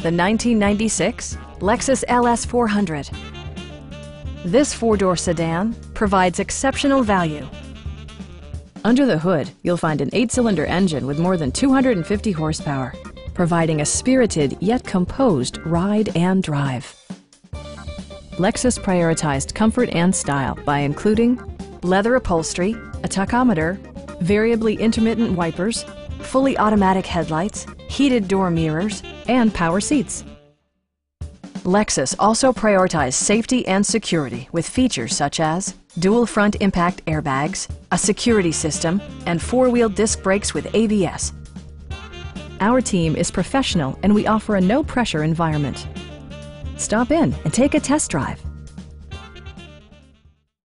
the 1996 Lexus LS 400. This four-door sedan provides exceptional value. Under the hood, you'll find an eight-cylinder engine with more than 250 horsepower, providing a spirited yet composed ride and drive. Lexus prioritized comfort and style by including leather upholstery, a tachometer, variably intermittent wipers, fully automatic headlights, heated door mirrors, and power seats. Lexus also prioritized safety and security with features such as dual front impact airbags, a security system, and four-wheel disc brakes with ABS. Our team is professional and we offer a no-pressure environment. Stop in and take a test drive.